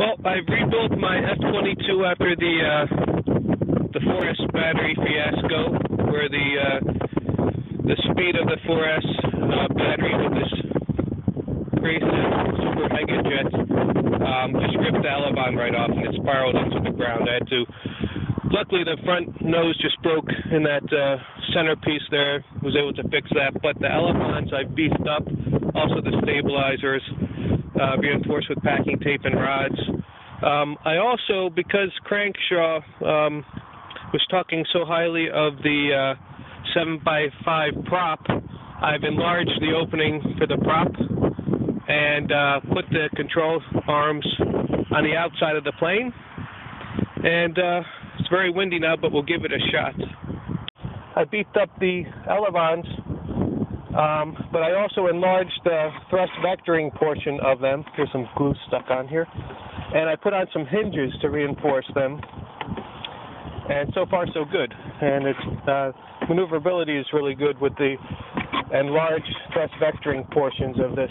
Well, I've rebuilt my F-22 after the uh, the 4S battery fiasco, where the uh, the speed of the 4S uh, battery with this crazy super mega jet um, just ripped the elevon right off and it spiraled into the ground. I had to. Luckily, the front nose just broke in that uh, centerpiece there. Was able to fix that, but the elevons I beefed up. Also, the stabilizers uh, reinforced with packing tape and rods. Um, I also, because Crankshaw um, was talking so highly of the uh, 7x5 prop, I've enlarged the opening for the prop and uh, put the control arms on the outside of the plane. And uh, it's very windy now, but we'll give it a shot. I beefed up the elevons um, but I also enlarged the thrust vectoring portion of them. Here's some glue stuck on here. And I put on some hinges to reinforce them. And so far, so good. And its uh, maneuverability is really good with the enlarged thrust vectoring portions of this.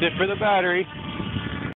That's it for the battery.